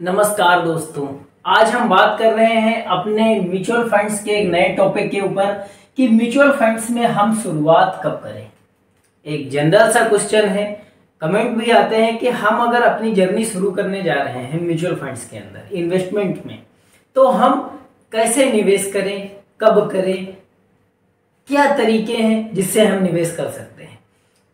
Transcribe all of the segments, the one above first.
नमस्कार दोस्तों, आज हम बात कर रहे हैं अपने म्यूचुअल फंड्स के एक नए टॉपिक के ऊपर कि म्यूचुअल फंड्स में हम शुरुआत कब करें। एक जनरल सा क्वेश्चन है। कमेंट भी आते हैं कि हम अगर अपनी जर्नी शुरू करने जा रहे हैं म्यूचुअल फंड्स के अंदर इन्वेस्टमेंट में तो हम कैसे निवेश करें, कब करें, क्या तरीके हैं जिससे हम निवेश कर सकते हैं।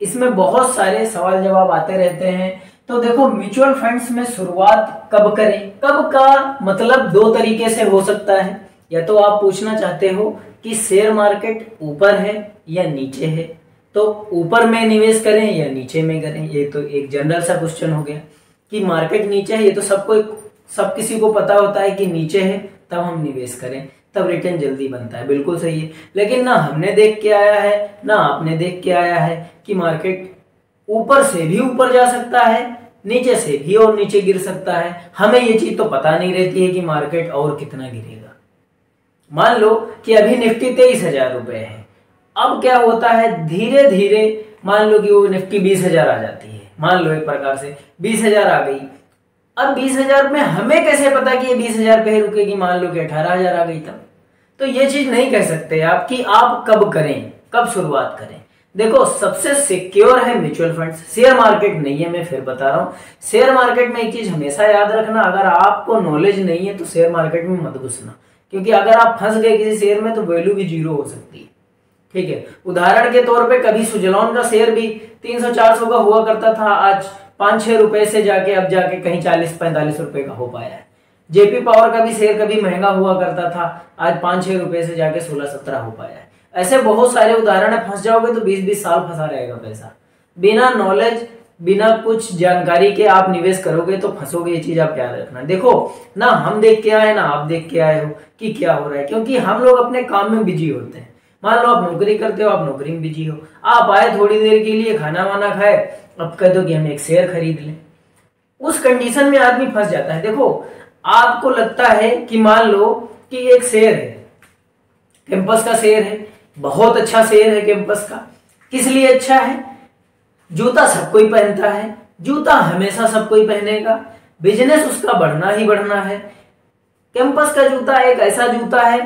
इसमें बहुत सारे सवाल जवाब आते रहते हैं। तो देखो म्यूचुअल फंड्स में शुरुआत कब करें? कब का मतलब दो तरीके से हो सकता है। या तो आप पूछना चाहते हो कि शेयर मार्केट ऊपर है या नीचे है। तो ऊपर में निवेश करें या नीचे में करें, ये तो एक जनरल सा क्वेश्चन हो गया। कि मार्केट नीचे है, ये तो सबको सब किसी को पता होता है कि नीचे है, तब हम निवेश करें। तब रिटर्न जल्दी बनता है, बिल्कुल सही है। लेकिन ना हमने देख के आया है, ना आपने देख के आया है कि मार्केट ऊपर से भी ऊपर जा सकता है नीचे से भी और नीचे गिर सकता है। हमें ये चीज़ तो पता नहीं रहती है कि मार्केट और कितना गिरेगा। मान लो कि अभी निफ्टी तेईस हज़ार रुपए है। अब क्या होता है? धीरे धीरे मान लो कि वो निफ्टी बीस हज़ार आ जाती है। मान लो एक प्रकार से बीस हज़ार आ गई। अब बीस हज़ार में हमें कैसे पता कि ये बीस हज़ार पे रुकेगी? मान लो कि अठारह हज़ार आ गई तब। तो ये चीज़ नहीं कह सकते आप कि आप कब करें, कब शुरुआत करें। देखो, सबसे सिक्योर है म्यूचुअल फंड्स शेयर मार्केट नहीं है, मैं फिर बता रहा हूँ। शेयर मार्केट में एक चीज़ हमेशा याद रखना, अगर आपको नॉलेज नहीं है तो शेयर मार्केट में मत घुसना। क्योंकि अगर आप फंस गए किसी शेयर में तो वैल्यू भी ज़ीरो हो सकती है। ठीक है? उदाहरण के तौर पे कभी सुजलॉन का शेयर भी 300-400 का हुआ करता था, आज पाँच छह रुपए से जाके, अब जाके कहीं चालीस पैंतालीस रुपए का हो पाया है। जेपी पावर का भी शेयर कभी महँगा हुआ करता था, आज पाँच छह रुपए से जाके सोलह सत्रह हो पाया है। ऐसे बहुत सारे उदाहरण है, फंस जाओगे तो बीस बीस साल फंसा रहेगा पैसा। बिना नॉलेज बिना कुछ जानकारी के आप निवेश करोगे तो फंसोगे, ये चीज़ आप याद रखना। देखो, ना हम देख के आए, ना आप देख के आए हो कि क्या हो रहा है, क्योंकि हम लोग अपने काम में बिज़ी होते हैं। मान लो आप नौकरी करते हो, आप नौकरी में बिज़ी हो। आप आए थोड़ी देर के लिए खाना वाना खाए, अब कह दो कि हम एक शेयर खरीद लें। उस कंडीशन में आदमी फंस जाता है। देखो, आपको लगता है कि मान लो कि एक शेयर है कैंपस का शेयर है बहुत अच्छा शेयर है कैंपस का। किस लिए अच्छा है? जूता सब कोई पहनता है, जूता हमेशा सब कोई पहनेगा। बिज़नेस उसका बढ़ना ही बढ़ना है। कैंपस का जूता एक ऐसा जूता है,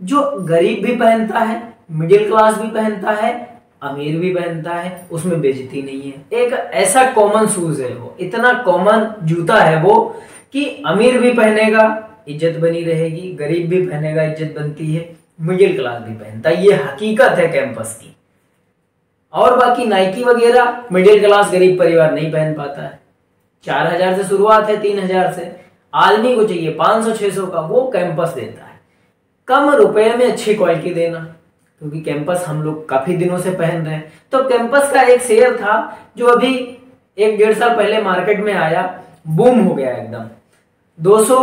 जो गरीब भी पहनता है मिडिल क्लास भी पहनता है, अमीर भी पहनता है, उसमें बेजती नहीं है। एक ऐसा कॉमन शूज़ है वो, इतना कॉमन जूता है वो, कि अमीर भी पहनेगा, इज़्ज़त बनी रहेगी, गरीब भी पहनेगा, इज़्ज़त बनती है। मिडिल क्लास भी पहनता है। ये हकीकत है कैंपस की। और बाकी नाइकी वगैरह मिडिल क्लास गरीब परिवार नहीं पहन पाता है। चार हज़ार से शुरुआत है, तीन हज़ार से। आदमी को चाहिए पाँच सौ, छह सौ का, वो कैंपस देता है। कम रुपए में अच्छी क्वालिटी देना। क्योंकि कैंपस हम लोग काफ़ी दिनों से पहन रहे हैं। तो कैंपस का एक शेयर था, जो अभी एक डेढ़ साल पहले मार्केट में आया। बूम हो गया एकदम। 200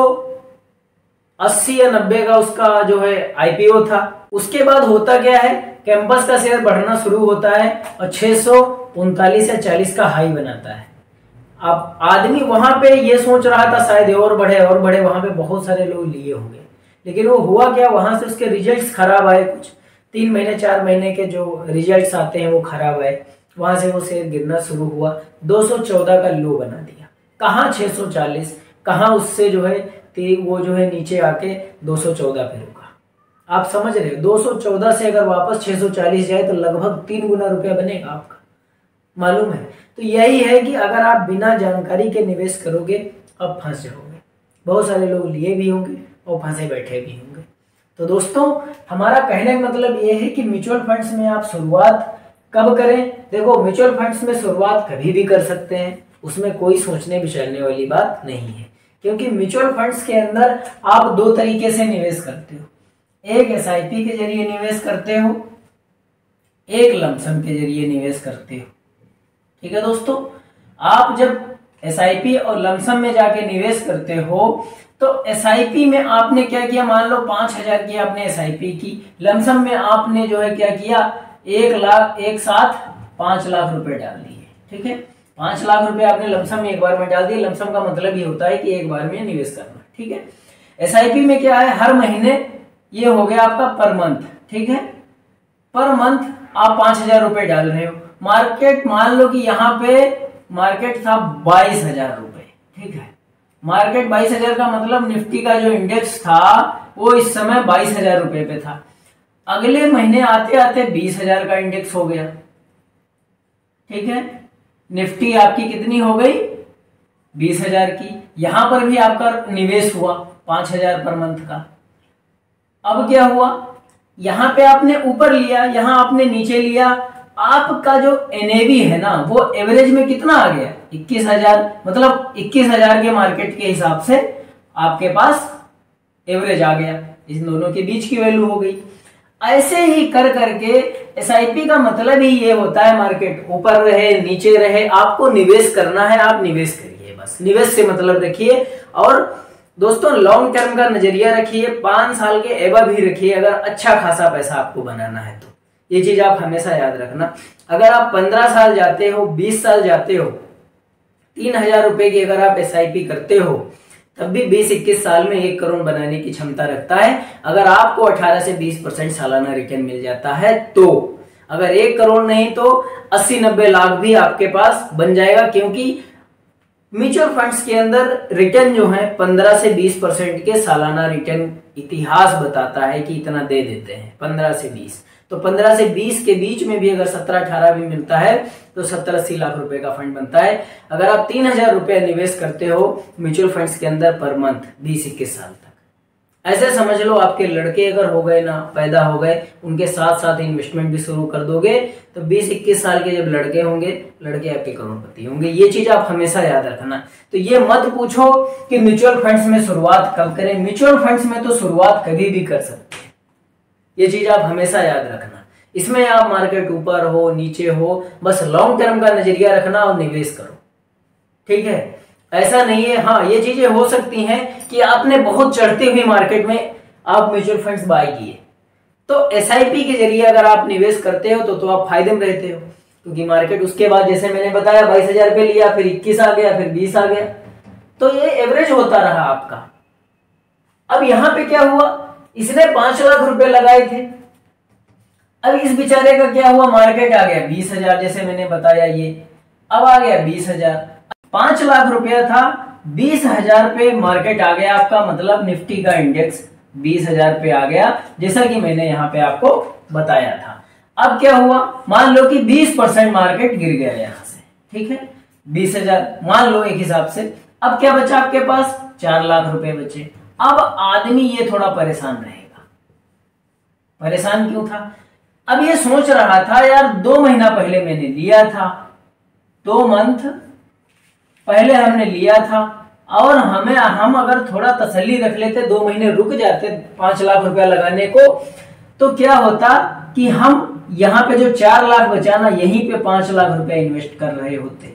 अस्सी या नब्बे का उसका जो है आईपीओ था। उसके बाद होता क्या है कैंपस का शेयर बढ़ना शुरू होता है और छह सौ उनतालीस या चालीस का हाई बनाता है। अब आदमी वहाँ पे ये सोच रहा था, शायद और बढ़े और बढ़े, वहाँ पे बहुत सारे लोग लिए होंगे। लेकिन वो हुआ क्या, वहाँ से उसके रिजल्ट्स खराब आए कुछ। तीन महीने, चार महीने के जो रिजल्ट्स आते हैं, वो खराब आए। वहाँ से वो शेयर गिरना शुरू हुआ। 214 का लो बना दिया। कहाँ 640 कहाँ उससे जो है वो जो है नीचे आके 214 पे रुका। आप समझ रहे हो? 214 से अगर वापस 640 जाए तो लगभग तीन गुना रुपया बनेगा आपका। मालूम है? तो यही है कि अगर आप बिना जानकारी के निवेश करोगे अब फंस जाओगे। बहुत सारे लोग लिए भी होंगे और फंसे बैठे भी होंगे। तो दोस्तों, हमारा कहने का मतलब ये है कि म्यूचुअल फंड्स में आप शुरुआत कब करें? देखो, म्यूचुअल फंड्स में शुरुआत कभी भी कर सकते हैं। उसमें कोई सोचने विचारने वाली बात नहीं है। क्योंकि म्यूचुअल फंड्स के अंदर आप दो तरीके से निवेश करते हो। एक एसआईपी के ज़रिए निवेश करते हो, एक लमसम के ज़रिए निवेश करते हो। ठीक है दोस्तों? आप जब एसआईपी और लमसम में जाके निवेश करते हो तो एसआईपी में आपने क्या किया? मान लो पाँच हज़ार की आपने एसआईपी की लमसम में आपने जो है क्या किया? एक लाख, एक साथ पाँच लाख रुपए डाल दिए। ठीक है? पाँच लाख रुपए आपने लमसम में एक बार में डाल दिए। लमसम का मतलब ये होता है कि एक बार में निवेश करना, ठीक है? एसआईपी में क्या है? हर महीने ये हो गया आपका पर मंथ, ठीक है? पर मंथ आप पाँच हज़ार रुपए डाल रहे हो। मार्केट मान लो कि यहाँ पे मार्केट था बाईस हज़ार रुपए, ठीक है? मार्केट बाईस हज़ार का मतलब निफ्टी का जो इंडेक्स था, वो इस समय बाईस हज़ार रुपए पे था। अगले महीने आते आते बीस हज़ार का इंडेक्स हो गया, ठीक है? निफ्टी आपकी कितनी हो गई? बीस हज़ार की। यहाँ पर भी आपका निवेश हुआ पाँच हज़ार पर मंथ का। अब क्या हुआ? यहाँ पे आपने ऊपर लिया, यहाँ आपने नीचे लिया। आपका जो एनएवी है ना, वो एवरेज में कितना आ गया? इक्कीस हज़ार। मतलब इक्कीस हज़ार के मार्केट के हिसाब से आपके पास एवरेज आ गया। इन दोनों के बीच की वैल्यू हो गई। ऐसे ही कर करके एस का मतलब ही ये होता है मार्केट ऊपर रहे, नीचे रहे, आपको निवेश करना है, आप निवेश करिए बस। निवेश से मतलब रखिए और दोस्तों लॉन्ग टर्म का नज़रिया रखिए, पाँच साल के एवा भी रखिए, अगर अच्छा खासा पैसा आपको बनाना है तो। ये चीज़ आप हमेशा याद रखना। अगर आप पंद्रह साल जाते हो, बीस साल जाते हो, तीन हज़ार रुपए की अगर आप एसआईपी करते हो तब भी 20-21 साल में एक करोड़ बनाने की क्षमता रखता है। अगर आपको 18 से 20 परसेंट सालाना रिटर्न मिल जाता है तो अगर एक करोड़ नहीं तो 80-90 लाख भी आपके पास बन जाएगा, क्योंकि म्यूचुअल फंड्स के अंदर रिटर्न जो है 15 से 20 परसेंट के सालाना रिटर्न इतिहास बताता है कि इतना दे देते हैं 15 से 20 तो 15 से 20 के बीच में भी अगर 17 18 भी मिलता है तो 70 अस्सी लाख रुपए का फंड बनता है। अगर आप तीन हज़ार रुपया निवेश करते हो म्यूचुअल फंड्स के अंदर पर मंथ बीस इक्कीस साल तक। ऐसे समझ लो आपके लड़के अगर हो गए ना, पैदा हो गए, उनके साथ साथ इन्वेस्टमेंट भी शुरू कर दोगे तो 20-21 साल के जब लड़के होंगे, लड़के आपके करोड़पति होंगे। ये चीज़ आप हमेशा याद रखना। तो ये मत पूछो कि म्यूचुअल फंड्स में शुरुआत कब करें। म्यूचुअल फंड्स में तो शुरुआत कभी भी कर सकते ये चीज़ आप हमेशा याद रखना। इसमें आप मार्केट ऊपर हो, नीचे हो, बस लॉन्ग टर्म का नज़रिया रखना और निवेश करो। ठीक है? ऐसा नहीं है। हाँ ये चीज़ें हो सकती हैं कि आपने बहुत चढ़ती हुई मार्केट में आप म्यूचुअल फंड्स बाय किए। तो एसआईपी के ज़रिए अगर आप निवेश करते हो तो तो आप फ़ायदे में रहते हो। क्योंकि मार्केट उसके बाद जैसे मैंने बताया, बाईस हज़ार रुपये लिया, फिर इक्कीस आ गया, फिर बीस आ गया। तो ये एवरेज होता रहा आपका। अब यहाँ पे क्या हुआ? इसने पाँच लाख रुपए लगाए थे। अब इस बेचारे का क्या हुआ? मार्केट आ गया। बीस हज़ार, जैसे मैंने बताया ये। अब आ गया बीस हज़ार। पाँच लाख रुपया था, बीस हज़ार पे मार्केट आ गया आपका मतलब निफ्टी का इंडेक्स बीस हज़ार पे आ गया, जैसा कि मैंने यहाँ पे आपको बताया था। अब क्या हुआ? मान लो कि बीस परसेंट मार्केट गिर गया यहाँ से, ठीक है? बीस हज़ार, मान लो एक हिसाब से। अब क्या बचा आपके पास? चार लाख रुपए बचे। अब आदमी ये थोड़ा परेशान रहेगा। परेशान क्यों था? अब ये सोच रहा था, यार, दो महीना पहले मैंने लिया था, दो मंथ पहले हमने लिया था, और हमें, हम अगर थोड़ा तसल्ली रख लेते, दो महीने रुक जाते, पाँच लाख रुपया लगाने को तो क्या होता कि हम यहाँ पे जो चार लाख बचाना यहीं पे पाँच लाख रुपया इन्वेस्ट कर रहे होते।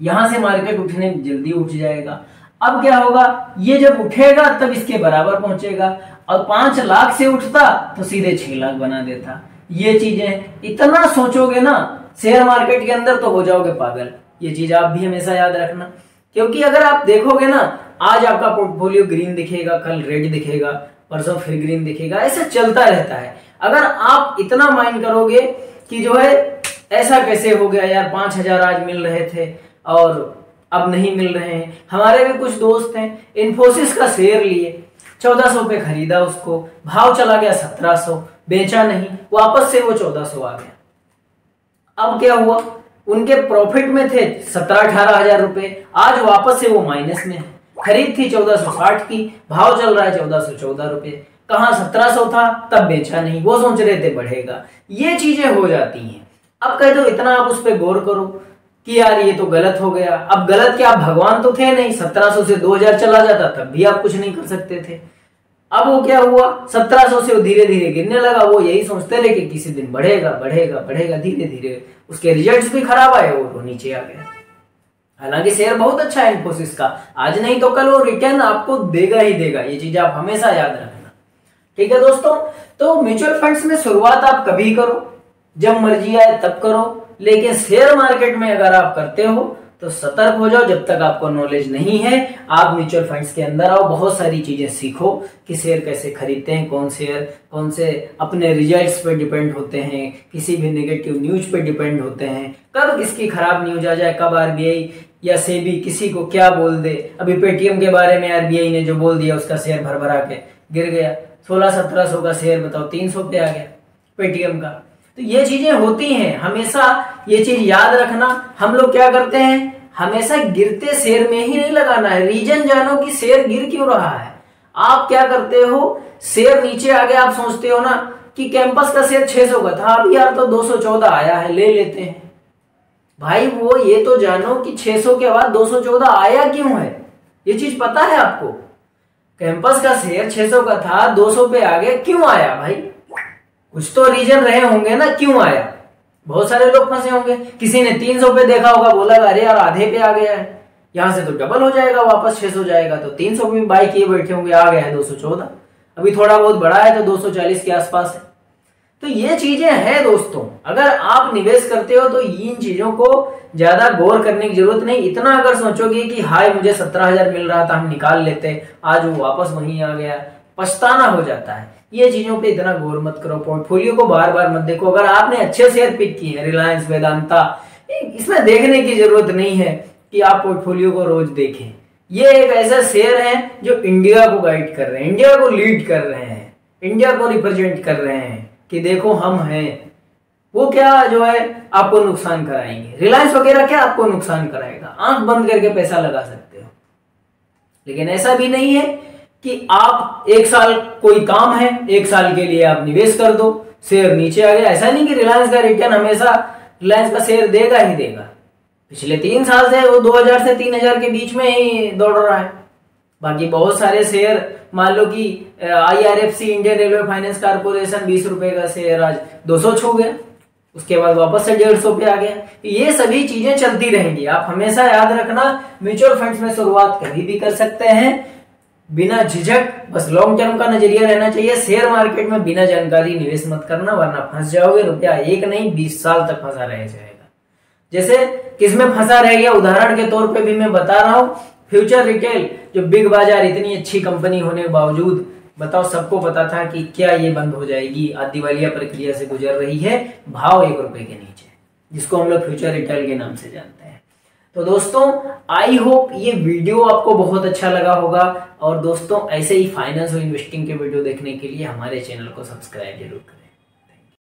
यहाँ से मार्केट उठने जल्दी उठ जाएगा। अब क्या होगा? ये जब उठेगा, तब इसके बराबर पहुंचेगा। और पाँच लाख से उठता तो सीधे छह लाख बना देता। ये चीज़ें इतना सोचोगे ना शेयर मार्केट के अंदर तो हो जाओगे पागल। ये चीज़ आप भी हमेशा याद रखना। क्योंकि अगर आप देखोगे ना, आज आपका पोर्टफोलियो ग्रीन दिखेगा, कल रेड दिखेगा, परसों फिर ग्रीन दिखेगा, ऐसा चलता रहता है। अगर आप इतना माइंड करोगे कि जो है, ऐसा कैसे हो गया यार, पाँच हज़ार आज मिल रहे थे, और अब नहीं मिल रहे हैं। हमारे भी कुछ दोस्त हैं, इन्फोसिस का शेयर लिए। चौदह सौ पे खरीदा उसको। भाव चला गया सत्रह सौ। बेचा नहीं। वापस से वो चौदह सौ आ गया। अब क्या हुआ? उनके प्रॉफिट में थे सत्रह अठारह हज़ार रुपए। आज वापस से वो माइनस में है। खरीद थी चौदह सौ साठ की। भाव चल रहा है चौदह सौ चौदह रुपए। कहा सत्रह सौ था? तब बेचा नहीं। वो सोच रहे थे, बढ़ेगा। ये चीज़ें हो जाती हैं। अब कह दो, इतना आप उस पर गौर करो। कि यार ये तो गलत हो गया। अब गलत क्या? भगवान तो थे नहीं। सत्रह सौ से दो हज़ार चला जाता, तब भी आप कुछ नहीं कर सकते थे। अब वो क्या हुआ? सत्रह सौ से वो धीरे धीरे गिरने लगा। वो यही सोचते रहे कि किसी दिन बढ़ेगा बढ़ेगा बढ़ेगा धीरे धीरे उसके रिजल्ट्स भी खराब आए वो नीचे आ गया। हालाँकि शेयर बहुत अच्छा है इन्फोसिस का। आज नहीं तो कल वो रिटर्न आपको देगा ही देगा। ये चीज़ आप हमेशा याद रखना। ठीक है दोस्तों? तो म्यूचुअल फंड्स में शुरुआत आप कभी करो। जब मर्ज़ी आए तब करो। लेकिन शेयर मार्केट में अगर आप करते हो तो सतर्क हो जाओ जब तक आपको नॉलेज नहीं है। आप म्यूचुअल फंड्स के अंदर आओ, बहुत सारी चीज़ें सीखो कि शेयर कैसे खरीदते हैं, कौन शेयर कौन से अपने रिजल्ट्स पे डिपेंड होते हैं, किसी भी नेगेटिव न्यूज़ पे डिपेंड होते हैं। कब किसकी खराब न्यूज़ आ जाए, कब आरबीआई या सेबी किसी को क्या बोल दे। अभी पेटीएम के बारे में आरबीआई ने जो बोल दिया, उसका शेयर भर भरा के गिर गया। सोलह सत्रह सौ का शेयर बताओ, तीन सौ पे आ गया पेटीएम का। तो ये चीज़ें होती हैं, हमेशा ये चीज़ याद रखना, हम लोग क्या करते हैं? हमेशा गिरते शेर में ही नहीं लगाना है। रीजन जानो कि शेर गिर क्यों रहा है। आप क्या करते हो? शेर नीचे आ गया आप सोचते हो ना कि कैंपस का शेयर 600 का था अभी यार तो 214 आया है, ले लेते हैं। भाई वो ये तो जानो कि 600 के बाद 214 आया क्यों है? ये चीज़ पता है आपको? कैंपस का शेयर 600 का था 200 पे आ गया क्यों आया भाई? कुछ तो रीजन रहे होंगे ना, क्यों आया? बहुत सारे लोग फंसे होंगे। किसी ने 300 पे देखा होगा, बोला, अरे यार, आधे पे आ गया है। यहाँ से तो डबल हो जाएगा, वापस 600 जाएगा। तो 300 पे बाई किए बैठे होंगे, आ गया है 214 अभी थोड़ा बहुत बड़ा है तो 240 के आसपास है। तो ये चीज़ें हैं दोस्तों। अगर आप निवेश करते हो तो इन चीज़ों को ज़्यादा गौर करने की ज़रूरत नहीं। इतना अगर सोचोगे कि, हाय, मुझे सत्रह हज़ार मिल रहा था, हम निकाल लेते। आज वो वापस वहीं आ गया। पछताना हो जाता है। ये चीज़ों पे इतना गौर मत करो पोर्टफोलियो को बार बार मत देखो। अगर आपने अच्छे शेयर पिक किए हैं रिलायंस वेदांता इसमें देखने की ज़रूरत नहीं है कि आप पोर्टफोलियो को रोज देखें। ये एक ऐसा शेयर है जो इंडिया को गाइड कर रहे हैं इंडिया को लीड कर रहे हैं इंडिया को रिप्रेजेंट कर रहे हैं कि देखो हम हैं। वो क्या जो है, आपको नुकसान कराएँगे। रिलायंस वगैरह क्या आपको नुकसान कराएगा? आँख बंद करके पैसा लगा सकते हो। लेकिन ऐसा भी नहीं है कि आप एक साल कोई काम है, एक साल के लिए आप निवेश कर दो, शेयर नीचे आ गया। ऐसा नहीं कि रिलायंस का रिटर्न हमेशा रिलायंस का शेयर देगा ही देगा। पिछले तीन साल से वो 2000 से 3000 के बीच में ही दौड़ रहा है। बाकी बहुत सारे शेयर मान लो कि IRFC Indian railway finance corporation बीस रुपए का शेयर आज 200 छू गया। उसके बाद वापस से डेढ़ सौ पे आ गया। ये सभी चीज़ें चलती रहेंगी। आप हमेशा याद रखना म्यूचुअल फंड्स में शुरुआत कभी भी कर सकते हैं। बिना झिझक, बस लॉन्ग टर्म का नज़रिया रहना चाहिए। शेयर मार्केट में बिना जानकारी निवेश मत करना, वरना फंस जाओगे। रुपया एक नहीं, बीस साल तक फंसा रह जाएगा। जैसे किसमें फंसा रह गया, उदाहरण के तौर पे भी मैं बता रहा हूँ। फ्यूचर रिटेल जो बिग बाज़ार, इतनी अच्छी कंपनी होने के बावजूद, बताओ, सबको पता था कि क्या ये बंद हो जाएगी। दिवालिया प्रक्रिया से गुजर रही है, भाव एक रुपए के नीचे, जिसको हम लोग फ्यूचर रिटेल के नाम से जानते हैं। तो दोस्तों आई होप ये वीडियो आपको बहुत अच्छा लगा होगा। और दोस्तों, ऐसे ही फाइनेंस और इन्वेस्टिंग के वीडियो देखने के लिए हमारे चैनल को सब्सक्राइब ज़रूर करें।